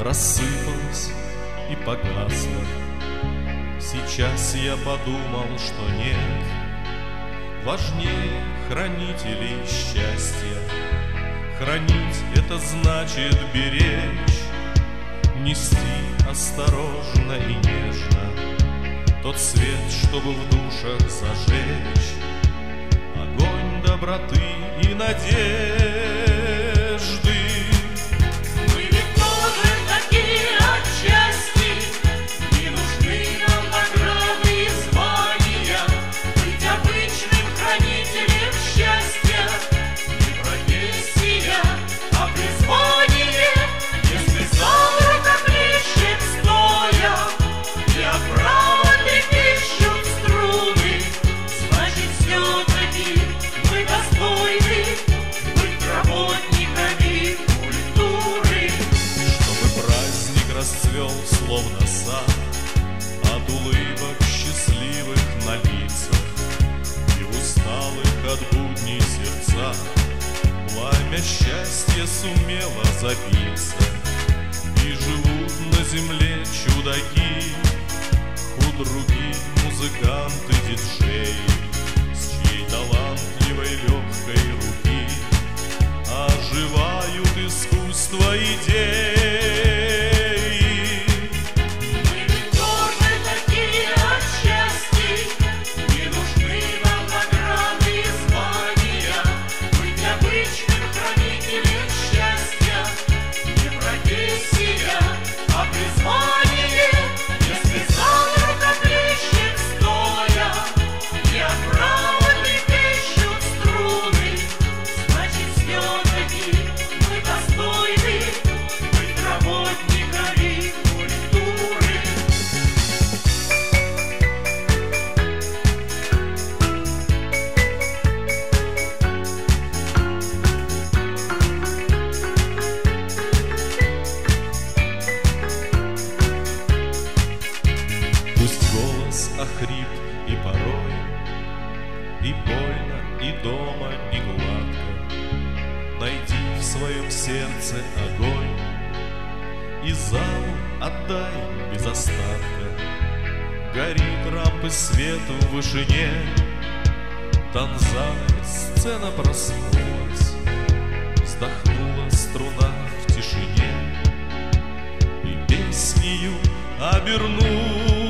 Рассыпалась и погасла. Сейчас я подумал, что нет Важнее хранителей счастья. Хранить — это значит беречь Нести осторожно и нежно Тот свет, чтобы в душах зажечь Огонь доброты и надежды Пламя счастья сумело забиться. И живут на земле чудаки Худруги, музыканты, диджеи С чьей талантливой легкой руки охрип и порой, И больно, и дома не гладко. Найди в своем сердце огонь И залу отдай без остатка. Горит рампы свету в вышине, Танзания сцена проснулась, Вздохнула струна в тишине, И песнею обернулась